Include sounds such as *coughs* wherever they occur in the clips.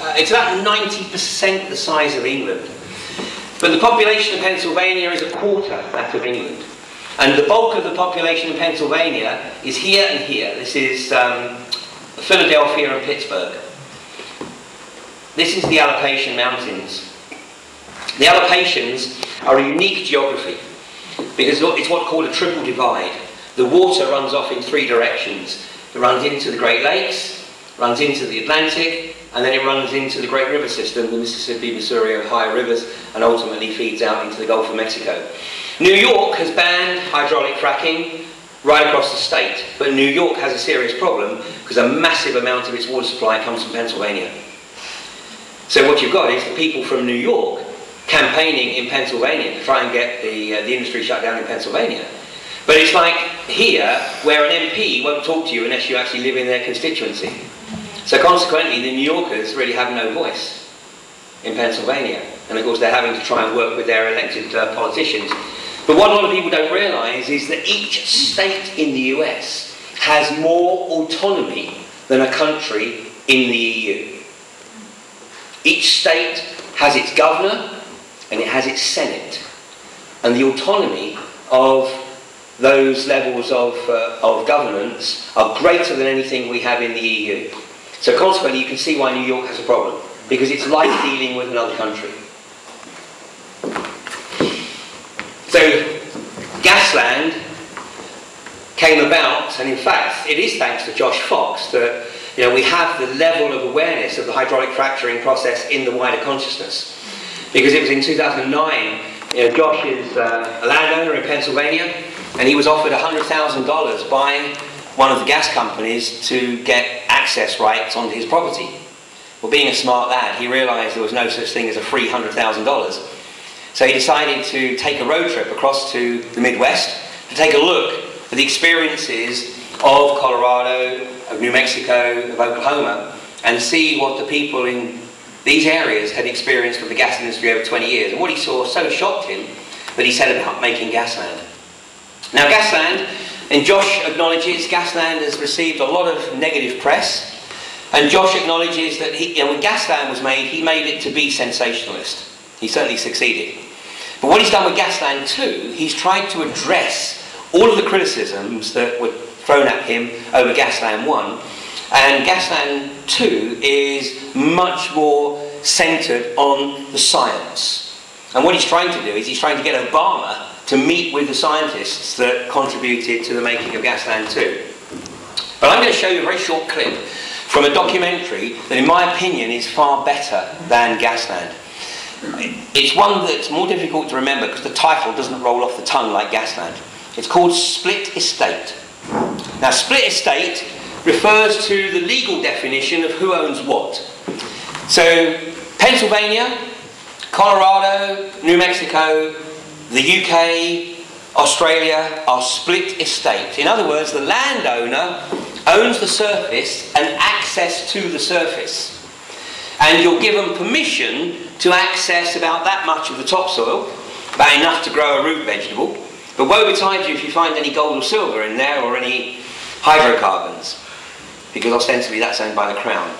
Uh, it's about 90% the size of England. But the population of Pennsylvania is a quarter that of England. And the bulk of the population in Pennsylvania is here and here. This is um, Philadelphia and Pittsburgh. This is the Appalachian Mountains. The Appalachians are a unique geography because it's what's called a triple divide. The water runs off in three directions. It runs into the Great Lakes, runs into the Atlantic, and then it runs into the great river system, the Mississippi, Missouri, Ohio rivers, and ultimately feeds out into the Gulf of Mexico. New York has banned hydraulic fracking right across the state, but New York has a serious problem because a massive amount of its water supply comes from Pennsylvania. So what you've got is the people from New York campaigning in Pennsylvania to try and get the, uh, the industry shut down in Pennsylvania. But it's like here, where an MP won't talk to you unless you actually live in their constituency. So consequently, the New Yorkers really have no voice in Pennsylvania. And of course, they're having to try and work with their elected uh, politicians. But what a lot of people don't realise is that each state in the US has more autonomy than a country in the EU. Each state has its governor and it has its senate. And the autonomy of those levels of, uh, of governance are greater than anything we have in the EU. So consequently, you can see why New York has a problem, because it's like *coughs* dealing with another country. So, Gasland came about, and in fact, it is thanks to Josh Fox that you know, we have the level of awareness of the hydraulic fracturing process in the wider consciousness. Because it was in 2009, you know, Josh is uh, a landowner in Pennsylvania, and he was offered $100,000 by one of the gas companies to get access rights onto his property. Well, being a smart lad, he realised there was no such thing as a free $100,000. So he decided to take a road trip across to the Midwest to take a look at the experiences of Colorado, of New Mexico, of Oklahoma, and see what the people in these areas had experienced with the gas industry over 20 years. And what he saw so shocked him that he set about making Gasland. Now, Gasland and Josh acknowledges Gasland has received a lot of negative press. And Josh acknowledges that he, you know, when Gasland was made, he made it to be sensationalist. He certainly succeeded. But what he's done with Gasland 2, he's tried to address all of the criticisms that were thrown at him over Gasland 1. And Gasland 2 is much more centred on the science. And what he's trying to do is he's trying to get Obama to meet with the scientists that contributed to the making of Gasland 2. But I'm going to show you a very short clip from a documentary that, in my opinion, is far better than Gasland. It's one that's more difficult to remember because the title doesn't roll off the tongue like Gasland. It's called Split Estate. Now, split estate refers to the legal definition of who owns what. So, Pennsylvania, Colorado, New Mexico, the UK, Australia are split estates. In other words, the landowner owns the surface and access to the surface. And you're given permission to access about that much of the topsoil, about enough to grow a root vegetable. But woe betide you if you find any gold or silver in there or any hydrocarbons, because ostensibly that's owned by the Crown.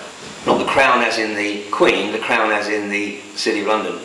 Not the Crown as in the Queen, the Crown as in the City of London.